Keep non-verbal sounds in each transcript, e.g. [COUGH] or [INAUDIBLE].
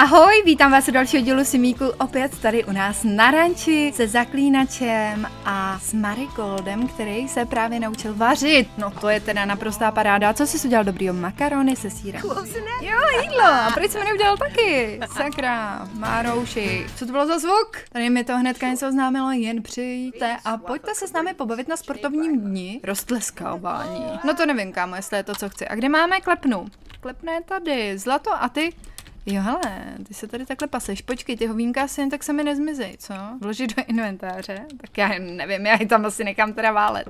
Ahoj, vítám vás u dalšího dílu Simíku, opět tady u nás na ranči se zaklínačem a s Marigoldem, který se právě naučil vařit. No to je teda naprostá paráda. Co jsi udělal dobrýho? Makarony se sírem. Jo, jídlo. A proč jsem neudělal taky? Sakra, Márouši. Co to bylo za zvuk? Tady mi to hnedka něco oznámilo, jen přijďte a pojďte se s námi pobavit na sportovním dni roztleskávání. No to nevím, kámo, jestli je to, co chci. A kde máme klepnu? Klepna je tady. Zlato a ty? Jo, hele, ty se tady takhle paseš. Počkej, ty hovínka asi jen tak se mi nezmizej, co? Vložit do inventáře? Tak já nevím, já ji tam asi nechám teda válet.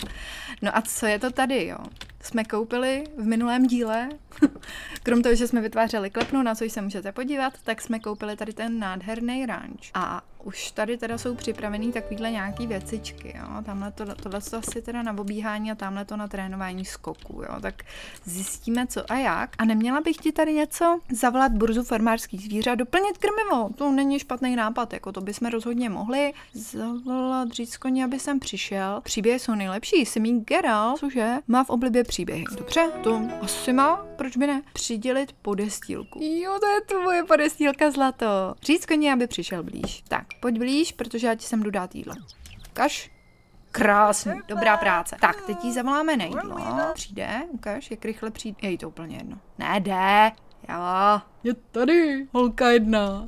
No a co je to tady, jo? Jsme koupili v minulém díle, [LAUGHS] krom toho, že jsme vytvářeli klepnu, na co se můžete podívat, tak jsme koupili tady ten nádherný ranč. A už tady teda jsou připravený takovýhle nějaký věcičky, jo. Tamhle to, tohle to asi teda na obíhání a tamhle to na trénování skoku, jo. Tak zjistíme co a jak. A neměla bych ti tady něco zavolat burzu farmářských zvířat, doplnit krmivo. To není špatný nápad, jako to bychom rozhodně mohli. Zavolat říct koně, aby sem přišel. Příběhy jsou nejlepší. Simí Geralt, cože, má v oblibě příběhy. Dobře, to asi má, proč by ne? Přidělit podestýlku. Jo, to je tvoje podestýlka zlato. Říct koně, aby přišel blíž. Tak, pojď blíž, protože já ti sem jdu dát jídlo. Ukaž. Krásný, dobrá práce. Tak, teď jí zavoláme na jídlo. Přijde, ukaž, jak rychle přijde. Je jí to úplně jedno. Ne, jde. Jo. Je tady, holka jedna.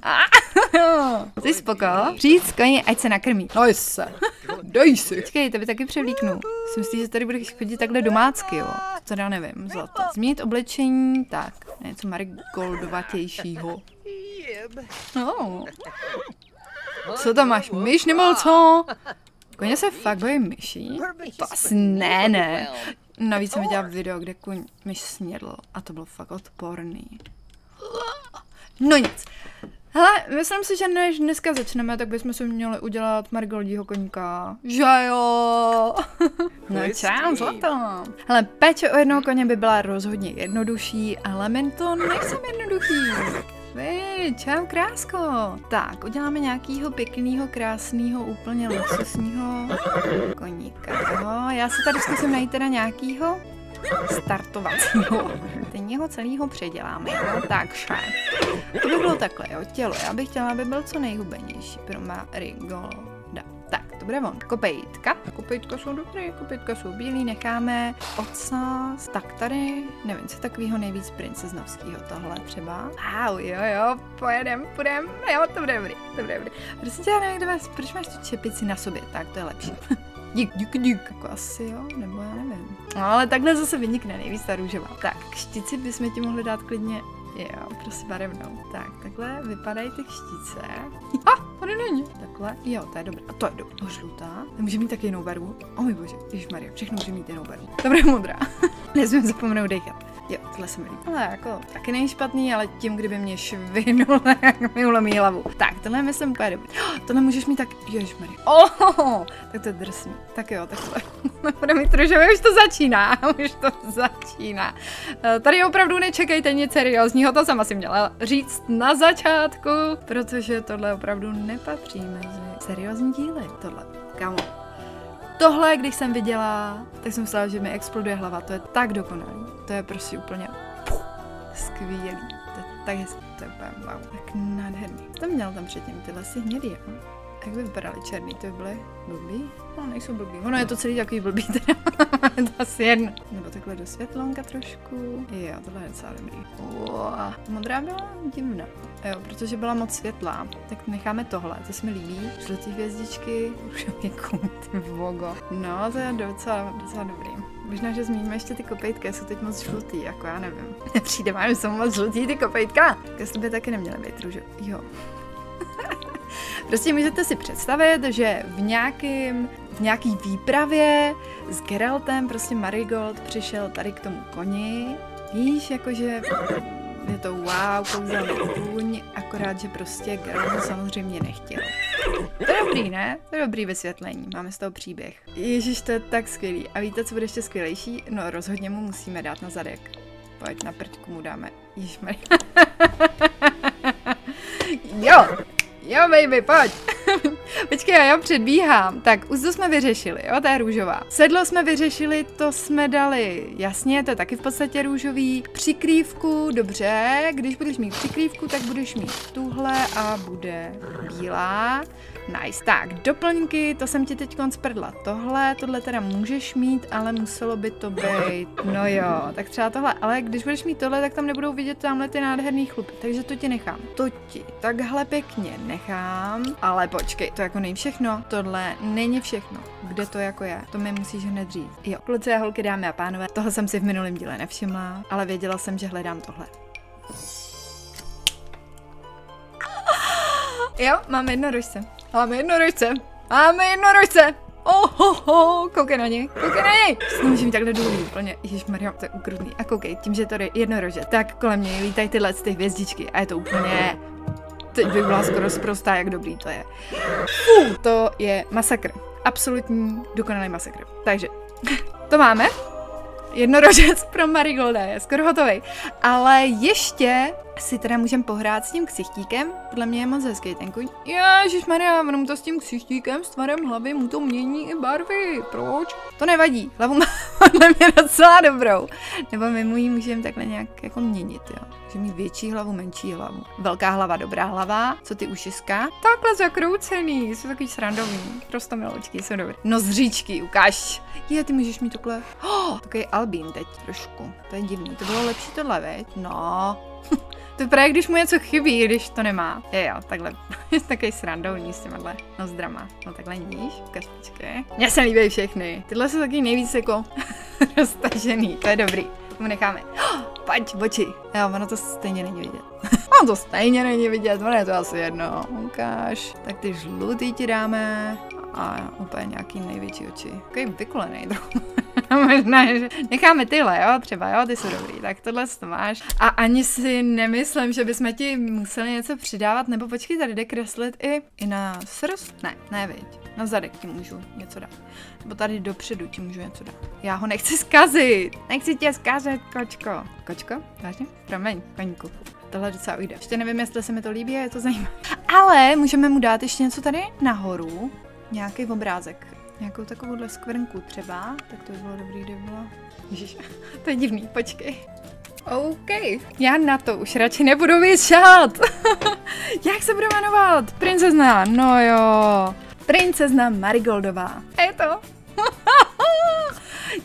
[LAUGHS] Jsi spoko? Říct koni, ať se nakrmí. No se. Dej si. Počkej, tebe taky převlíknu. Si myslíš, že tady budeš chodit takhle domácky, jo? To já nevím, zlato. Změnit oblečení, tak, něco marigoldovatějšího. No. Co tam máš, myš nebo co? Koně se fakt bojí myší? To asi ne, ne. Navíc jsem viděla video, kde kuň myš snědl a to bylo fakt odporný. No nic. Hele, myslím si, že než dneska začneme, tak bychom si měli udělat Margoldího koníka. Že jo? [LAUGHS] no čau, zlato. Hele, péče o jednoho koně by byla rozhodně jednodušší, ale men to nejsem jednoduchý. Vy, čau krásko. Tak, uděláme nějakýho pěkného, krásného, úplně luxusního koníka. Jo, já si tady zkusím najít teda nějakýho startovacího. Ten jeho celýho předěláme, jo? Takže, to by bylo takhle, jo, tělo. Já bych chtěla, aby byl co nejhubenější pro Marigold. Tak, to bude on. Kopejtka. Kopejtka jsou dobré, kopejtka jsou bílý, necháme ocas. Tak tady, nevím, co takového nejvíc princeznovského tohle třeba. Wow, jo, jo, pojedem, půjdem, jo, to bude dobrý, to bude dobrý. Prostě tě, nevím, proč máš tu čepici na sobě, tak to je lepší. Dík, dík, dík, jako asi jo, nebo já nevím. No, ale takhle zase vynikne nejvíc ta růžová. Tak, štici bychom ti mohli dát klidně Jo, prostě barevnou. Tak, takhle vypadají ty kštice. A, tady není. Takhle, jo, to je dobré. A to je dobré. Žlutá. Může mít taky jinou barvu. O můj bože, Maria, všechno může mít jinou barvu. Dobré, modrá. [LAUGHS] Nesmím zapomenout dechat. Jo, tohle se mi. Ale jako taky není špatný, ale tím, kdyby mě švinul, [LAUGHS] jak mi ulomí hlavu. Tak, tohle myslím úplně dobrý. Oh, [GASPS] tohle můžeš mít tak, ježišmarja. [LAUGHS] Oh, tak to je drsný. Tak jo, takhle. [LAUGHS] Bude mi trošku, už to začíná, už to začíná. Eh, tady opravdu nečekejte nic seriózního, to jsem asi měla říct na začátku, protože tohle opravdu nepatří mezi seriózní díly. Tohle, kámo, Tohle, když jsem viděla, tak jsem myslela, že mi exploduje hlava. To je tak dokonalý. To je prostě úplně skvělý. To je tak hezký. To je úplně wow. Tak nádherný. To měl tam předtím tyhle si hnědý, jo? Jak by vypadaly černý, to by byly blbý? No, nejsou blbý. Ono je to celý takový blbý teda. [LAUGHS] to asi jedno. Nebo takhle do světlonka trošku. Jo, tohle je docela dobrý. Wow. Modrá byla divná. Jo, protože byla moc světlá. Tak necháme tohle, to se mi líbí. Žlutý hvězdičky, už jako [LAUGHS] ty vogo. No, to je docela, docela dobrý. Možná, že zmíníme ještě ty kopejtky, jsou teď moc žlutý, jako já nevím. [LAUGHS] Přijde že jsou moc žlutý ty kopejtka. Jestli by taky neměly být růžový. Jo, [LAUGHS] Prostě můžete si představit, že v nějakým, v nějaký výpravě s Geraltem prostě Marigold přišel tady k tomu koni. Víš, jakože je to wow, kouzelný kůň, akorát, že prostě Geralt samozřejmě nechtěl. To je dobrý, ne? To je dobrý vysvětlení, máme z toho příběh. Ježíš, to je tak skvělý. A víte, co bude ještě skvělejší? No rozhodně mu musíme dát na zadek. Pojď na prťku mu dáme. Ježišmarja. [LAUGHS] jo, Jo, baby, pojď. [LAUGHS] Počkej, já předbíhám. Tak, uzdu jsme vyřešili, jo, to je růžová. Sedlo jsme vyřešili, to jsme dali, jasně, to je taky v podstatě růžový. Přikrývku, dobře, když budeš mít přikrývku, tak budeš mít tuhle a bude bílá. Nice, tak, doplňky, to jsem ti teď sprdla. Tohle, tohle teda můžeš mít, ale muselo by to být, no jo, tak třeba tohle, ale když budeš mít tohle, tak tam nebudou vidět tamhle ty nádherný chlupy, takže to ti nechám. To ti takhle pěkně nechám, ale počkej, to jako není všechno, tohle není všechno. Kde to jako je? To mi musíš hned říct. Jo, kluci a holky, dámy a pánové, toho jsem si v minulém díle nevšimla, ale věděla jsem, že hledám tohle. Jo, máme jednorožce. Máme jednorožce. Máme jednorožce. Ohoho, koukej na něj, koukej na něj. Mít takhle důlí, úplně, Ježíš Maria, to je ukrutný. A koukej, tím, že to je jednorože, tak kolem něj lítají tyhle ty hvězdičky a je to úplně Teď bych byla skoro zprostá, jak dobrý to je. Fú, to je masakr. Absolutní dokonalý masakr. Takže, [LAUGHS] to máme. Jednorožec pro Marigolda je skoro hotový. Ale ještě si teda můžeme pohrát s tím ksichtíkem. Podle mě je moc hezký ten kuň. Ježiš Maria, jenom to s tím ksichtíkem, s tvarem hlavy mu to mění i barvy. Proč? To nevadí. Hlavu má [LAUGHS] podle mě docela dobrou. Nebo my mu ji můžeme takhle nějak jako měnit, jo. Může mít větší hlavu, menší hlavu. Velká hlava, dobrá hlava. Co ty ušiska? Takhle zakroucený, jsou takový srandovní. Prostě miloučky, jsou dobrý. Nozříčky, ukáž. Je, ty můžeš mít takhle. Oh, [GASPS] takový albín teď trošku. To je divný. To bylo lepší tohle, veď? No, [LAUGHS] to vypadá, když mu něco chybí, když to nemá. Je jo, takhle. [LAUGHS] Je takový srandovní s těma nozdrama. No takhle níž, kaspičky. Mně se líbí všechny. Tyhle jsou taky nejvíc jako [LAUGHS] roztažený. To je dobrý. Mu necháme. Oh, pojď, oči. Jo, ono to stejně není vidět. ono to stejně není vidět, ono je to asi jedno. Ukáž. Tak ty žlutý ti dáme a úplně nějaký největší oči. Takový vykulený trochu. [LAUGHS] Možná, že necháme tyhle, jo, třeba, jo, ty jsou dobrý, tak tohle to máš. A ani si nemyslím, že bychom ti museli něco přidávat, nebo počkej, tady jde kreslit i, i na srst? Ne, ne, viď. Na zadek ti můžu něco dát. Nebo tady dopředu ti můžu něco dát. Já ho nechci zkazit. Nechci tě zkazit, kočko. Kočko? Vážně? Promiň, koníku. Tohle docela ujde. Ještě nevím, jestli se mi to líbí je to zajímavé. Ale můžeme mu dát ještě něco tady nahoru nějaký obrázek. Nějakou takovouhle skvrnku třeba, tak to by bylo dobrý, kdyby bylo. Ježiš, [LAUGHS] to je divný, počkej. OK, já na to už radši nebudu věšat. [LAUGHS] Jak se bude jmenovat? Princezna, no jo. Princezna Marigoldová. A je to.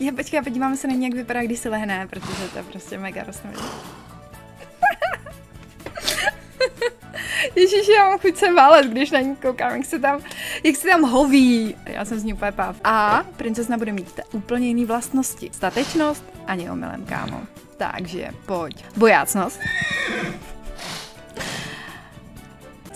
[LAUGHS] je, počkej, podíváme se na ní, jak vypadá, když se lehne, protože to je prostě mega rostomilý. Ježíš, já mám chuť se válet, když na ní koukám, jak se tam, jak se tam hoví. Já jsem z ní úplně pav. A princezna bude mít úplně jiné vlastnosti. Statečnost ani omylem, kámo. Takže pojď. Bojácnost.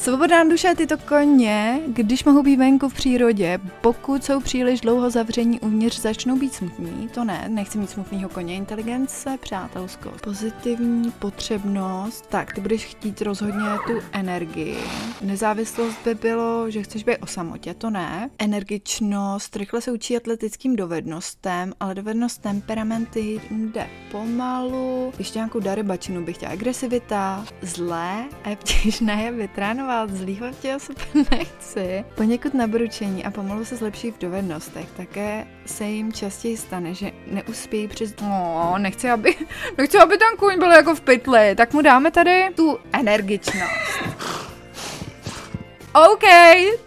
Svobodná duše tyto koně, když mohou být venku v přírodě, pokud jsou příliš dlouho zavření uvnitř, začnou být smutní. To ne, nechci mít smutného koně. Inteligence, přátelskost, pozitivní potřebnost. Tak, ty budeš chtít rozhodně tu energii. Nezávislost by bylo, že chceš být o samotě, to ne. Energičnost, rychle se učí atletickým dovednostem, ale dovednost temperamenty jde pomalu. Ještě nějakou darybačinu bych chtěla. Agresivita, zlé a je vtěžné vytrénovat zlývat, zlýho tě super [LAUGHS] nechci. Poněkud nabručení a pomalu se zlepší v dovednostech. Také se jim častěji stane, že neuspějí přes... No, nechci, aby, [LAUGHS] nechci, aby ten kůň byl jako v pytli. Tak mu dáme tady tu energičnost. OK,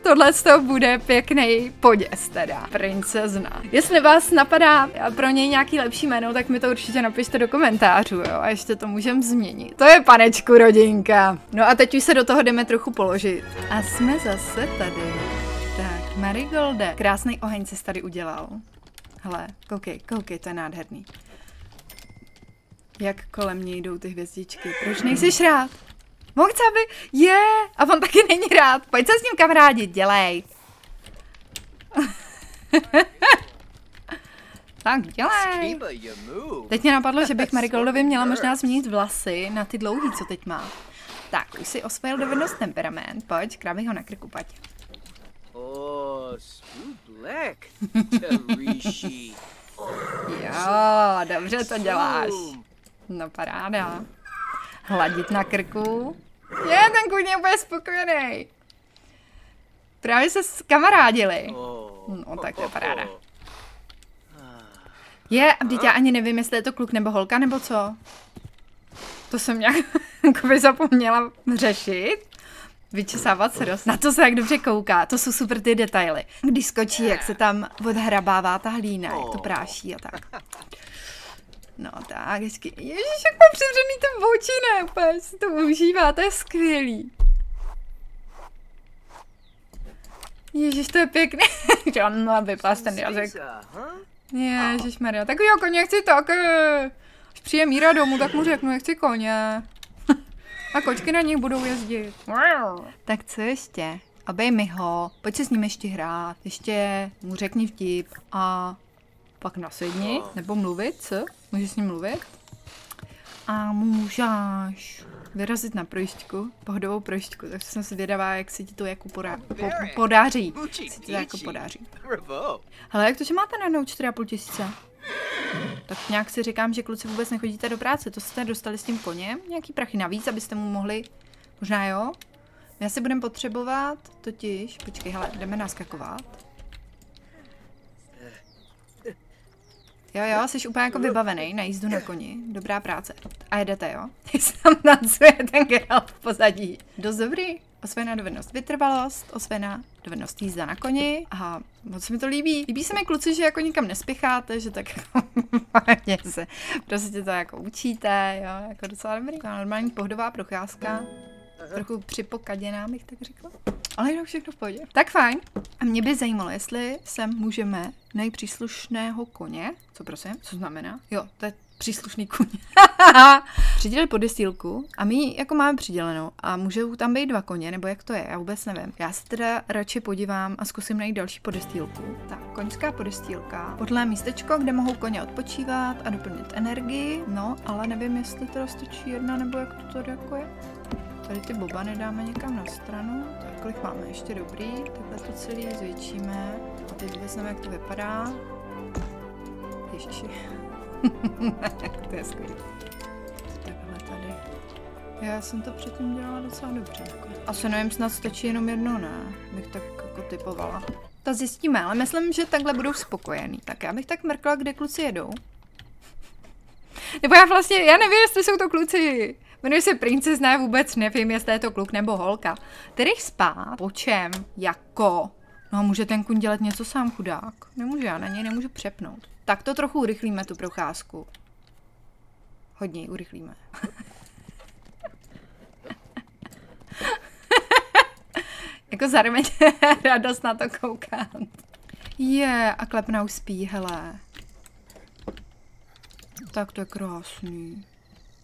tohle to bude pěkný poděs teda, princezna. Jestli vás napadá pro něj nějaký lepší jméno, tak mi to určitě napište do komentářů, jo, a ještě to můžeme změnit. To je panečku rodinka. No a teď už se do toho jdeme trochu položit. A jsme zase tady. Tak, Marigolde. Krásný oheň se tady udělal. Hele, koukej, koukej, to je nádherný. Jak kolem něj jdou ty hvězdičky. Proč nejsi rád? Mohl aby... Je! A on taky není rád. Pojď se s ním kamarádi, dělej. [LAUGHS] tak, dělej. Teď mě napadlo, že bych Marigoldovi měla možná změnit vlasy na ty dlouhý, co teď má. Tak, už si osvojil dovednost temperament. Pojď, krávej ho na krku, pojď. Oh, [LAUGHS] Jo, dobře to děláš. No paráda hladit na krku. Je, ten kůň je úplně spokojený. Právě se kamarádili. No, tak to je paráda. Je, a teď já ani nevím, jestli je to kluk nebo holka, nebo co. To jsem nějak [LAUGHS] zapomněla řešit. Vyčesávat se dost. Na to se jak dobře kouká. To jsou super ty detaily. Když skočí, jak se tam odhrabává ta hlína, jak to práší a tak. [LAUGHS] No tak, hezky. Ježiš, jak má přivřený ten oči, ne? Úplně si to užívá, to je skvělý. Ježiš, to je pěkný. John má vypás ten jazyk. Ježiš Maria, tak jo, koně chci taky. Až přijde Míra domů, tak mu řeknu, jak chci koně. [LAUGHS] A kočky na nich budou jezdit. Tak co ještě? Obej mi ho, pojď se s ním ještě hrát, ještě mu řekni vtip a pak nasedni, nebo mluvit, co? Můžeš s ním mluvit? A můžeš vyrazit na projišťku, pohodovou projišťku, tak jsem se vědavá, jak se ti to jako podá, po, podaří. Se ti to jako podaří. Ale jak to, že máte najednou 4,5 tisíce? Tak nějak si říkám, že kluci vůbec nechodíte do práce. To jste dostali s tím koněm? Nějaký prachy navíc, abyste mu mohli... Možná jo? My asi budeme potřebovat totiž... Počkej, hele, jdeme naskakovat. Jo, jo, jsi úplně jako vybavený na jízdu na koni. Dobrá práce. A jedete, jo? [LAUGHS] Se tam tancuje ten Geralt v pozadí. Dost dobrý. Osvěná dovednost vytrvalost, osvěná dovednost jízda na koni a moc mi to líbí. Líbí se mi kluci, že jako nikam nespěcháte, že tak jako se prostě to jako učíte, jo, jako docela dobrý. Normální pohodová procházka. Trochu připokaděná, bych tak řekla. Ale jinak všechno v pohodě. Tak fajn. A mě by zajímalo, jestli sem můžeme najít příslušného koně. Co prosím? Co znamená? Jo, to je příslušný kůň. [LAUGHS] Přidělili podestýlku a my jako máme přidělenou a můžou tam být dva koně, nebo jak to je, já vůbec nevím. Já se teda radši podívám a zkusím najít další podestýlku. Tak, koňská podestýlka. Podle místečko, kde mohou koně odpočívat a doplnit energii, no, ale nevím, jestli teda stačí jedna, nebo jak to tady jako je. Tady ty bobany dáme někam na stranu. Tak kolik máme? Ještě dobrý. Takhle to celý zvětšíme. A teď nevím, jak to vypadá. Ježiši. [LAUGHS] to je skvělé. Takhle tady. Já jsem to předtím dělala docela dobře. Jako. Asi nevím, snad stačí jenom jedno, ne? Bych tak jako typovala. To zjistíme, ale myslím, že takhle budou spokojení. Tak já bych tak mrkla, kde kluci jedou. [LAUGHS] Nebo já vlastně, já nevím, jestli jsou to kluci. Jmenuje se princezna, vůbec nevím, jestli je to kluk nebo holka. Který spát? Po čem? Jako? No a může ten kuň dělat něco sám chudák? Nemůže, já na něj nemůžu přepnout. Tak to trochu urychlíme tu procházku. Hodně ji urychlíme. [LAUGHS] jako zároveň [LAUGHS] radost na to koukat. Je, yeah, a klepna už spí, hele. Tak to je krásný.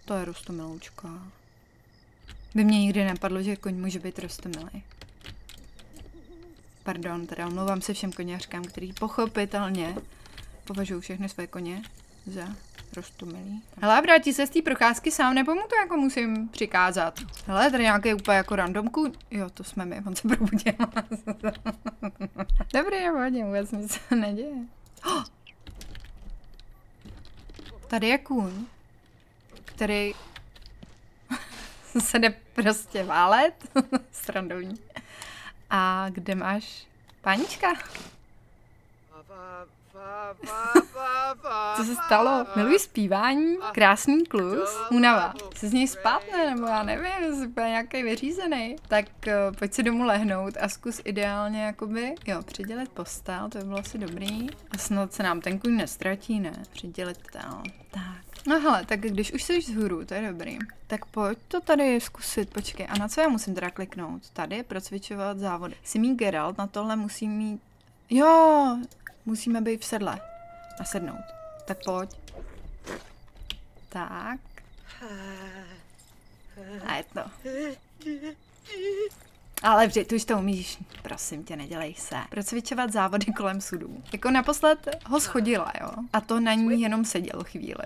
To je rostomiloučka. By mě nikdy nepadlo, že koň může být rostomilý. Pardon, teda omlouvám se všem koněřkám, který pochopitelně považují všechny své koně za rostomilý. Hele, vrátí se z té procházky sám, nebo mu to jako musím přikázat? Hele, tady nějaký úplně jako randomku. Jo, to jsme my, on se probudil. [LAUGHS] Dobrý, hodně, vůbec nic se neděje. Oh! [GASPS] Tady je kůň který [LAUGHS] se jde prostě válet. [LAUGHS] Srandovní. A kde máš panička? Co se stalo? Miluji zpívání, krásný klus, únava. Se z něj spátne, nebo já nevím, jsi úplně nějaký vyřízený. Tak uh, pojď si domů lehnout a zkus ideálně jakoby, jo, přidělit postel, to by bylo asi dobrý. A snad se nám ten kůň nestratí, ne? Přidělit postel. Tak. No hele, tak když už jsi vzhůru, to je dobrý. Tak pojď to tady zkusit, počkej. A na co já musím teda kliknout? Tady procvičovat závody. Simí Geralt, na tohle musí mít... Jo, musíme být v sedle. A sednout. Tak pojď. Tak. A je to. Ale vždy, ty už to umíš. Prosím tě, nedělej se. Procvičovat závody kolem sudů. Jako naposled ho schodila, jo. A to na ní jenom seděl chvíli.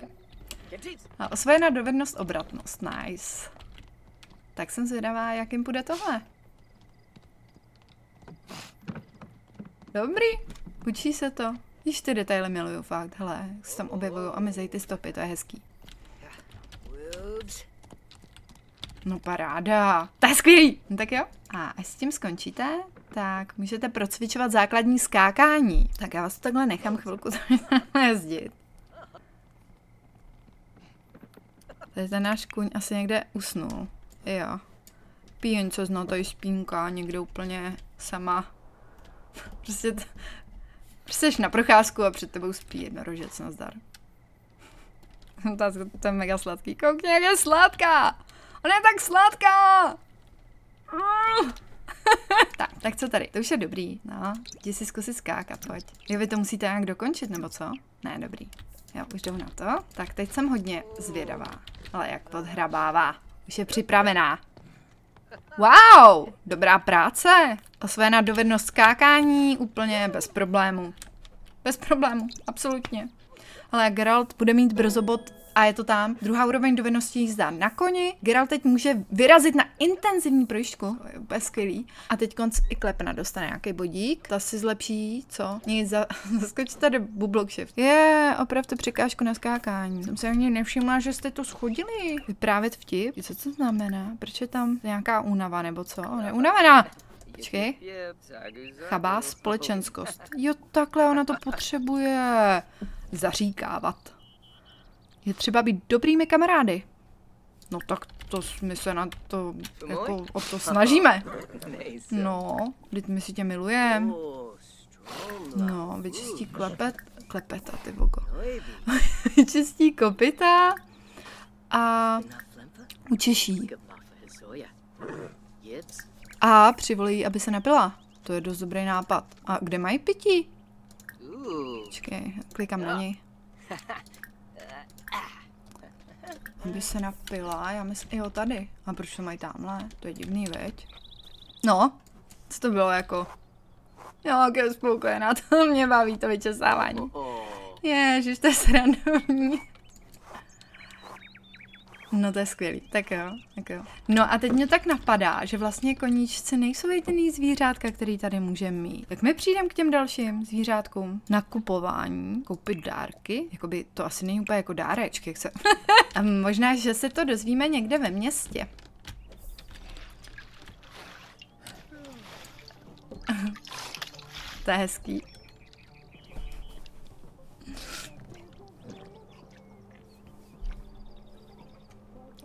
A osvojená dovednost obratnost, nice. Tak jsem zvědavá, jak jim půjde tohle. Dobrý, učí se to. Již ty detaily miluju, fakt, hele, se tam objevují a mizej ty stopy, to je hezký. No paráda. To je skvělý. No, tak jo. A až s tím skončíte, tak můžete procvičovat základní skákání. Tak já vás takhle nechám chvilku [LAUGHS] jezdit. Tady ten náš kuň asi někde usnul. Jo. Pije něco zná tady spínka, někde úplně sama. [LAUGHS] Prostě, t- prostě na procházku a před tebou spí jednorožec, nazdar. [LAUGHS] to, to je mega sladký. Koukni, jak je sladká! Ona je tak sladká! [LAUGHS] Tak, tak co tady? To už je dobrý, no. Jdi si zkusit skákat, pojď. Jo, vy to musíte nějak dokončit, nebo co? Ne, dobrý. Jo, už jdou na to. Tak teď jsem hodně zvědavá. Ale jak podhrabává. Už je připravená. Wow, dobrá práce. Osvojená dovednost skákání úplně bez problému. Bez problému, absolutně. Ale Geralt bude mít brzo bod a je to tam. Druhá úroveň dovedností jízda na koni. Geralt teď může vyrazit na intenzivní projížďku. To je úplně skvělý. A teď konc i klepna dostane nějaký bodík. Ta si zlepší, co? Nic za... [LAUGHS] Zaskočí tady bublok shift. Je, opravdu překážku na skákání. Jsem se ani nevšimla, že jste to schodili. Vyprávět vtip? Co to znamená? Proč je tam nějaká únava nebo co? Neunavená! Počkej. Chabá společenskost. Jo, takhle ona to potřebuje zaříkávat. Je třeba být dobrými kamarády. No tak to my se na to, jako o to [LAUGHS] snažíme. No, teď my si tě milujem. No, vyčistí klepet, klepeta, ty vogo. [LAUGHS] vyčistí kopita a učeší. A přivolí, aby se napila. To je dost dobrý nápad. A kde mají pití? Počkej, klikám na něj. [LAUGHS] Aby se napila, já myslím, jo tady. A proč to mají tamhle? To je divný, veď? No, co to bylo jako? Jo, jak je spokojená, to [LAUGHS] mě baví, to vyčesávání. Ježiš, to je srandovní. No to je skvělý, tak jo, tak jo. No a teď mě tak napadá, že vlastně koníčci nejsou jediný zvířátka, který tady můžeme mít. Tak my přijdeme k těm dalším zvířátkům. Nakupování, koupit dárky, jakoby to asi není úplně jako dárečky, jak se... [LAUGHS] a možná, že se to dozvíme někde ve městě. [LAUGHS] to je hezký.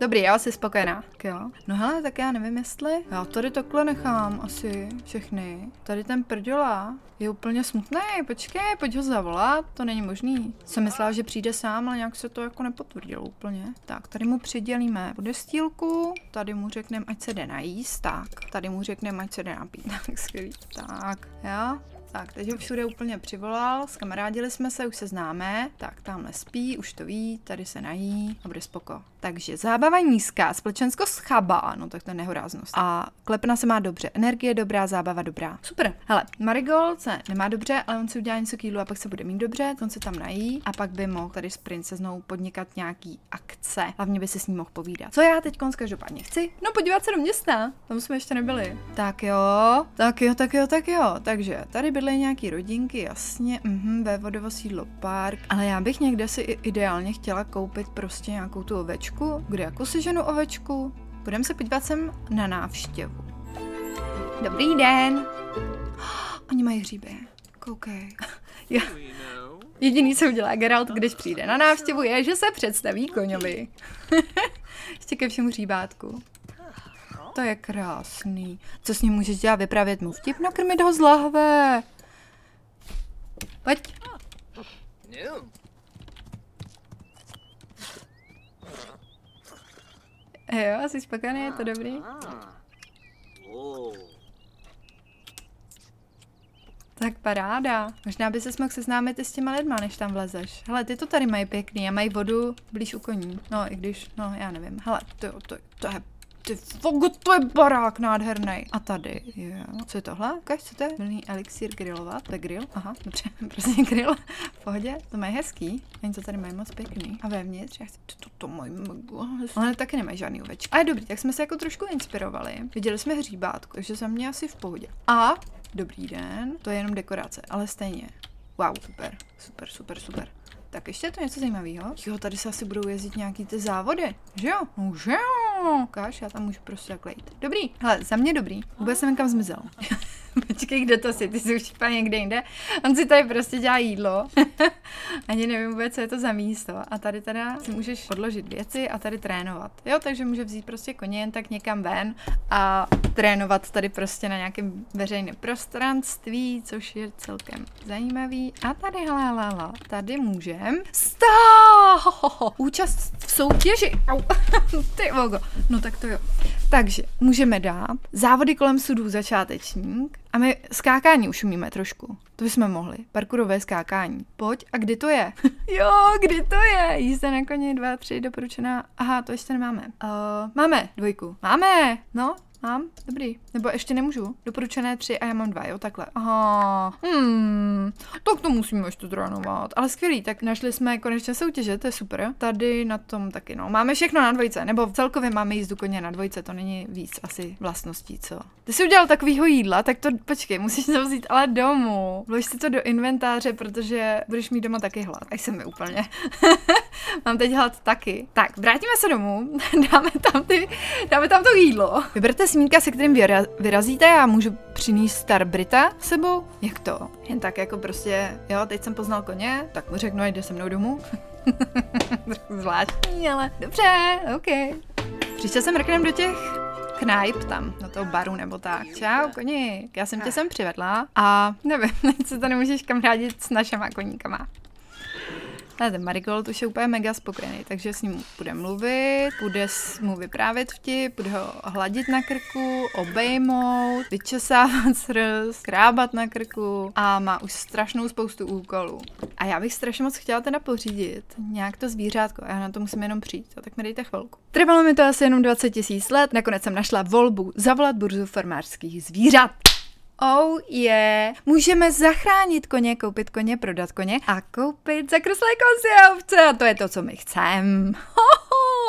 Dobrý, já jsi spokojená. Tak jo. No hele, tak já nevím jestli. Já tady takhle nechám asi všechny. Tady ten prděla je úplně smutný. Počkej, pojď ho zavolat, to není možný. Jsem myslela, že přijde sám, ale nějak se to jako nepotvrdilo úplně. Tak, tady mu přidělíme podestýlku, tady mu řekneme, ať se jde najíst, tak. Tady mu řekneme, ať se jde napít. [LAUGHS] Tak, skvělý. Tak, jo. Tak, teď ho všude úplně přivolal, skamarádili jsme se, už se známe. Tak, tamhle spí, už to ví, tady se nají a bude spoko. Takže zábava nízká, společensko schabá, no tak to je nehoráznost. A klepna se má dobře, energie dobrá, zábava dobrá. Super. Hele, Marigold se nemá dobře, ale on si udělá něco k jídlu a pak se bude mít dobře, on se tam nají a pak by mohl tady s princeznou podnikat nějaký akce. Hlavně by se s ním mohl povídat. Co já teď každopádně chci? No podívat se do města, tam jsme ještě nebyli. Tak jo, tak jo, tak jo, tak jo. Takže tady bydlí nějaký rodinky, jasně, mhm, vévodovo sídlo park, ale já bych někde si ideálně chtěla koupit prostě nějakou tu ovečku. Kde jako si ženu ovečku? Budeme se podívat sem na návštěvu. Dobrý den. Oni mají hříby. Koukej. [LAUGHS] Já. Jediný, co udělá Geralt, když přijde na návštěvu, je, že se představí koňovi. [LAUGHS] Ještě ke všemu hříbátku. To je krásný. Co s ním můžeš dělat? Vyprávět mu vtip? Nakrmit ho z lahve. Pojď. Jo, jsi spokojený, je to dobrý? Tak paráda. Možná by se mohl seznámit i s těma lidma, než tam vlezeš. Hele, ty to tady mají pěkný a mají vodu blíž u koní. No, i když, no, já nevím. Hele, to, to, to je ty fogo, to je barák nádherný. A tady, jo. Co je tohle? Ukaž, co to je? Milný elixír grillovat. To je grill? Aha, dobře, [LAUGHS] prostě grill. V pohodě, to mají hezký. Oni to tady mají moc pěkný. A vevnitř, já chci, to, to mají Ale taky nemají žádný ovečky. A je dobrý, tak jsme se jako trošku inspirovali. Viděli jsme hříbátku, takže za mě asi v pohodě. A dobrý den, to je jenom dekorace, ale stejně. Wow, super, super, super, super. Tak ještě je to něco zajímavého. Jo, tady se asi budou jezdit nějaký ty závody, že jo? No, že jo? Ukáž, já tam můžu prostě takhle jít. Dobrý, hele, za mě dobrý. Vůbec jsem kam zmizel. [LAUGHS] [LAUGHS] Počkej, kde to si, ty jsi už někde jinde. On si tady prostě dělá jídlo. [LAUGHS] Ani nevím vůbec, co je to za místo. A tady teda si můžeš podložit věci a tady trénovat. Jo, takže může vzít prostě koně jen tak někam ven a trénovat tady prostě na nějakém veřejném prostranství, což je celkem zajímavý. A tady, hele, hele, tady můžem stát! [LAUGHS] Účast v soutěži. Au. Ty vogo. No tak to jo. Takže můžeme dát závody kolem sudů začátečník a my skákání už umíme trošku. To bychom mohli. Parkourové skákání. Pojď. A kdy to je? [LAUGHS] jo, kdy to je? Jízda na koni 2, 3, doporučená. Aha, to ještě nemáme. Uh, máme dvojku. Máme. No, Mám? Dobrý. Nebo ještě nemůžu. Doporučené tři a já mám dva, jo, takhle. Aha. Hmm. Tak to musíme ještě trénovat. Ale skvělý, tak našli jsme konečně soutěže, to je super. Tady na tom taky, no. Máme všechno na dvojce, nebo celkově máme jízdu koně na dvojce, to není víc asi vlastností, co? Ty jsi udělal takovýho jídla, tak to počkej, musíš to vzít ale domů. Vlož si to do inventáře, protože budeš mít doma taky hlad. Až jsem mi úplně. [LAUGHS] mám teď hlad taky. Tak, vrátíme se domů, [LAUGHS] dáme tam, ty, dáme tam to jídlo. Vyberte smínka, se kterým vyra- vyrazíte, já můžu přinést Star Brita sebou? Jak to? Jen tak jako prostě, jo, teď jsem poznal koně, tak mu řeknu, jde se mnou domů. [LAUGHS] Zvláštní, ale dobře, OK. Příště se mrknem do těch knajp tam, do toho baru nebo tak. Čau, koni, já jsem tě sem přivedla a nevím, [LAUGHS] co to nemůžeš kamarádit s našima koníkama. Ale ten Marigold už je úplně mega spokojený, takže s ním bude mluvit, bude mu vyprávět vtip, bude ho hladit na krku, obejmout, vyčesávat srst, krábat na krku a má už strašnou spoustu úkolů. A já bych strašně moc chtěla teda pořídit nějak to zvířátko, já na to musím jenom přijít, a tak mi dejte chvilku. Trvalo mi to asi jenom 20 tisíc let, nakonec jsem našla volbu zavolat burzu farmářských zvířat. Oh yeah. Můžeme zachránit koně, koupit koně, prodat koně a koupit zakreslé kozy a ovce a to je to, co my chceme.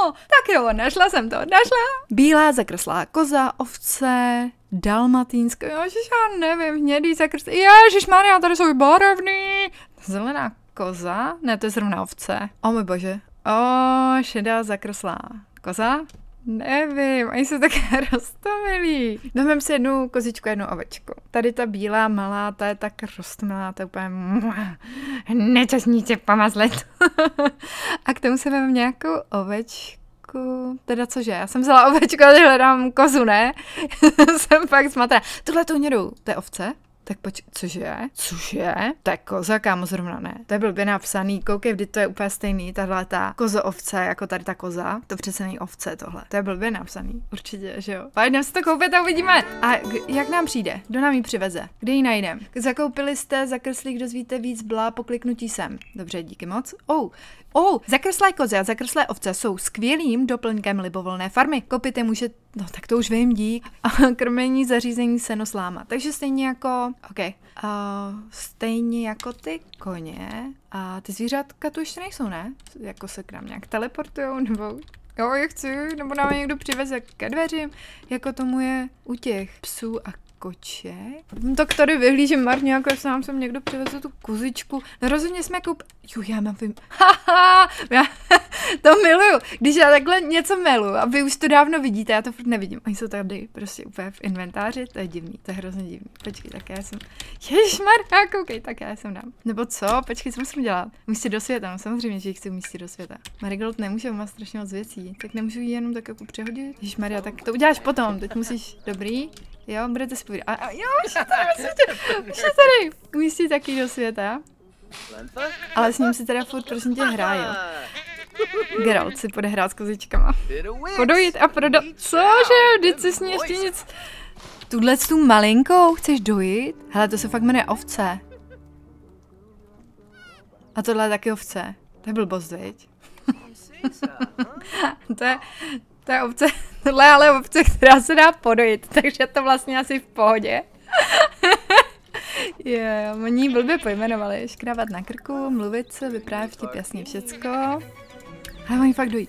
Tak jo, našla jsem to, našla. Bílá zakreslá koza, ovce, dalmatýnska, ježiš, já nevím, hnědý zakreslá, ježiš Maria, tady jsou barevný. Zelená koza, ne, to je zrovna ovce. O oh, můj bože, o, oh, šedá zakreslá koza, Nevím, oni jsou také [LAUGHS] rostomilí. Dáme si jednu kozičku, jednu ovečku. Tady ta bílá malá, ta je tak rostomilá, to je úplně [LAUGHS] nečasníte pomazlet. [LAUGHS] a k tomu se vem nějakou ovečku, teda cože, já jsem vzala ovečku, ale hledám kozu, ne? jsem fakt smatrá. Tohle to hnědou, to je ovce? Tak poč, cože? Cože? Je koza, kámo, zrovna ne. To je blbě napsaný, koukej, vždy to je úplně stejný, tahle ta kozo ovce, jako tady ta koza. To přece není ovce tohle. To je blbě napsaný, určitě, že jo. Pojďme si to koupit a uvidíme. A jak nám přijde? Kdo nám ji přiveze? Kde ji najdem? Zakoupili jste, zakreslík, dozvíte víc, blá, pokliknutí sem. Dobře, díky moc. Oh, Oh, zakrslé kozy a zakrslé ovce jsou skvělým doplňkem libovolné farmy. Kopit je může, no tak to už vím, dík. A krmení zařízení senosláma. Takže stejně jako, ok, uh, stejně jako ty koně a ty zvířátka tu ještě nejsou, ne? Jako se k nám nějak teleportujou, nebo jo, je chci, nebo nám někdo přiveze ke dveřím, jako tomu je u těch psů a koček. No tak tady vyhlížím marně, jako sám jsem někdo přivezl tu kozičku. No rozhodně jsme koup... Jo, já mám vím. [LAUGHS] Haha, já [LAUGHS] to miluju. Když já takhle něco milu a vy už to dávno vidíte, já to furt nevidím. Oni jsou tady prostě úplně v inventáři, to je divný, to je hrozně divný. Počkej, tak já jsem... Ježišmarja, koukej, tak já jsem dám. Nebo co? Počkej, co musím dělat? Umístit do světa, no samozřejmě, že jich chci umístit do světa. Marigold nemůže, má strašně moc věcí, tak nemůžu ji jenom tak jako přehodit. Ježišmarja, tak to uděláš potom, teď musíš, dobrý, Jo, budete si povídat. A, a jo, [LAUGHS] už je tady, už je tady. Umístí taky do světa. Ale s ním si teda furt prosím tě hraje. Geralt si půjde hrát s kozičkama. Podojit a prodat. Cože? Vždyť si s ní ještě nic... Tuhle tu malinkou chceš dojít? Hele, to se fakt jmenuje ovce. A tohle je taky ovce. To je blbost, viď? [LAUGHS] to je, to je ovce, [LAUGHS] tohle je ale ovce, která se dá podojit, [LAUGHS] takže to vlastně asi v pohodě. [LAUGHS] Jo, yeah, oni blbě pojmenovali. Škrávat na krku, mluvit se, vyprávět vtip, jasně všecko. Ale oni fakt dojí.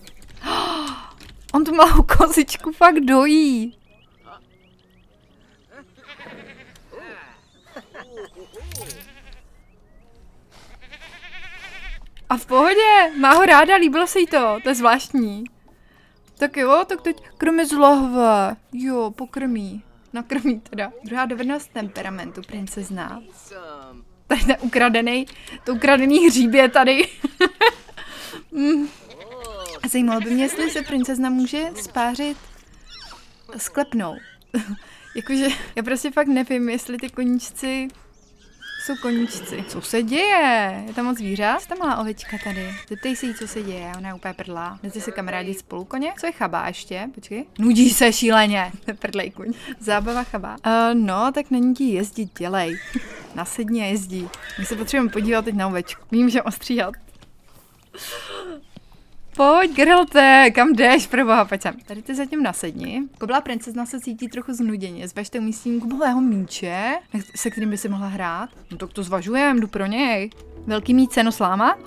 Oh, [GASPS] on tu malou kozičku fakt dojí. A v pohodě, má ho ráda, líbilo se jí to, to je zvláštní. Tak jo, tak teď krmy z lahve. Jo, pokrmí. Nakrmí teda. Druhá dovednost temperamentu, princezna. Tady ten ukradený, to ukradený hříb je tady. [LAUGHS] mm. Zajímalo by mě, jestli se princezna může spářit sklepnou. [LAUGHS] Jakože já prostě fakt nevím, jestli ty koníčci jsou koníčci. Co se děje? Je tam moc zvířat? Ta malá ovička tady. Zeptej si jí, co se děje. Ona je úplně prdlá. Jdete se kamarádi spolu koně? Co je chabá ještě? Počkej. Nudí se šíleně. [LAUGHS] Prdlej kuň. Zábava chabá. Uh, no, tak není ti jezdit, dělej. Nasedni a jezdí. My se potřebujeme podívat teď na ovečku. Vím, že ostříhat. Pojď, Geralté, kam jdeš, proboha, pojď sem. Tady ty zatím nasedni. Kobla princezna se cítí trochu znuděně. Zvažte umístění kubového míče, se kterým by si mohla hrát. No tak to zvažujem, jdu pro něj. Velký mít cenu sláma? [GASPS]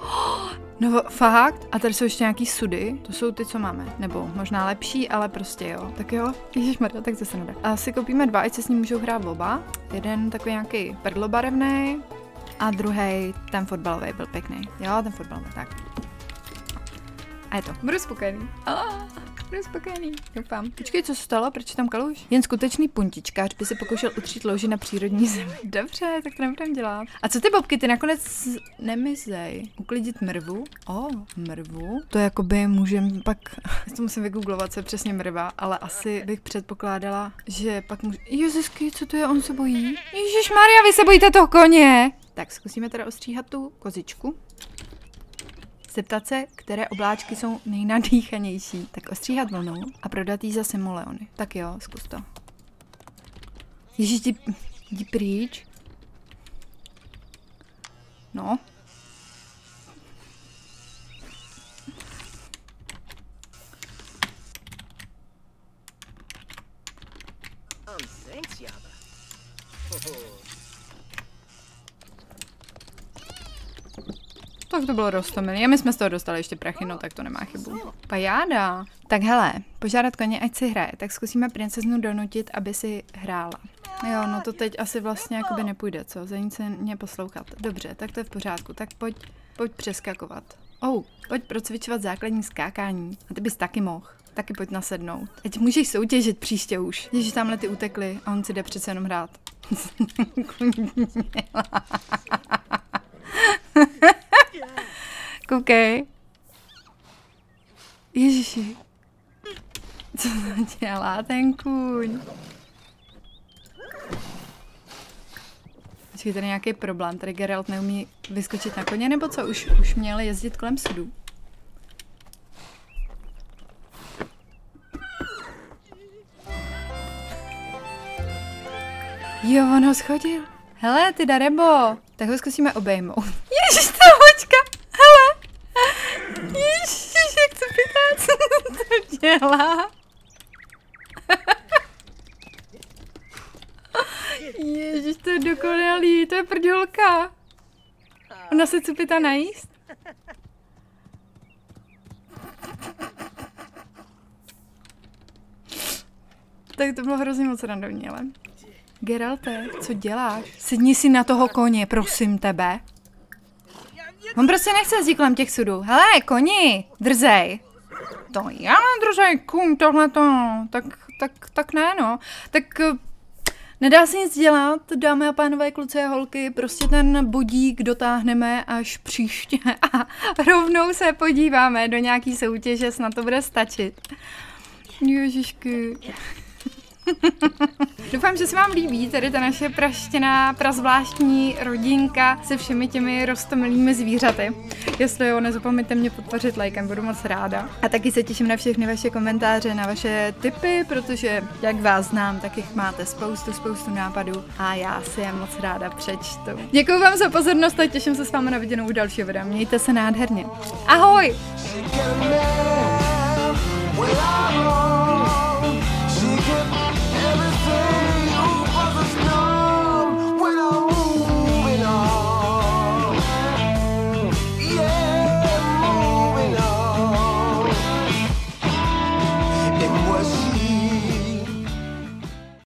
No fakt? A tady jsou ještě nějaký sudy. To jsou ty, co máme. Nebo možná lepší, ale prostě jo. Tak jo, Ježíš Maria, tak zase nedá. A si koupíme dva, ať se s ním můžou hrát oba. Jeden takový nějaký prdlobarevný a druhý ten fotbalový byl pěkný. Jo, ten fotbalový, tak. A je to. Budu spokojený. Ah, budu spokojený. Doufám. Počkej, co se stalo? Proč tam kaluž? Jen skutečný puntičkář by se pokoušel utřít louži na přírodní zemi. Dobře, tak to nebudem dělat. A co ty bobky, ty nakonec nemizej. Uklidit mrvu? O, oh, mrvu? To jakoby můžem pak, [LAUGHS] to musím vygooglovat, co je přesně mrva, ale asi bych předpokládala, že pak může... Ježisky, co to je, on se bojí? Ježíš Maria, vy se bojíte toho koně! Tak zkusíme teda ostříhat tu kozičku zeptat se, které obláčky jsou nejnadýchanější, tak ostříhat vlnu a prodat jí za simoleony. Tak jo, zkus to. Ježíš, jdi, jdi pryč. No. Thanks, Jabba. Oh. Tak to bylo roztomilý. A my jsme z toho dostali ještě prachy, no tak to nemá chybu. Pajáda. Tak hele, požádat koně, ať si hraje. Tak zkusíme princeznu donutit, aby si hrála. Jo, no to teď asi vlastně jakoby nepůjde, co? Za nic se mě poslouchat. Dobře, tak to je v pořádku. Tak pojď, pojď přeskakovat. Oh, pojď procvičovat základní skákání. A ty bys taky mohl. Taky pojď nasednout. Ať můžeš soutěžit příště už. Ježiš, tamhle ty utekly a on si jde přece jenom hrát. [LAUGHS] Koukej. Ježiši. Co to dělá ten kůň? Počkej, tady nějaký problém. Tady Geralt neumí vyskočit na koně, nebo co? Už, už měl jezdit kolem sudu. Jo, on ho schodil. Hele, ty Darebo, tak ho zkusíme obejmout. Ježiš, ta hočka. Ježiš, jak to pytá, co to dělá? Ježiš, to je dokonalý, to je prdělka. Ona se cupita najíst? Tak to bylo hrozně moc randovní, ale... Geralte, co děláš? Sedni si na toho koně, prosím tebe. On prostě nechce jezdit kolem těch sudů. Hele, koni, drzej. To já drzej, kum, tohleto. Tak, tak, tak ne, no. Tak eh, Nedá se nic dělat, dámy a pánové, kluci a holky, prostě ten bodík dotáhneme až příště [LAUGHS] a rovnou se podíváme do nějaký soutěže, snad to bude stačit. Ježišky. [LAUGHS] Doufám, že se vám líbí tady ta naše praštěná, prazvláštní rodinka se všemi těmi rostomilými zvířaty. Jestli jo, nezapomeňte mě podpořit lajkem, budu moc ráda. A taky se těším na všechny vaše komentáře, na vaše tipy, protože jak vás znám, tak jich máte spoustu, spoustu nápadů a já si je moc ráda přečtu. Děkuji vám za pozornost a těším se s vámi na viděnou u dalšího videa. Mějte se nádherně. Ahoj! Well,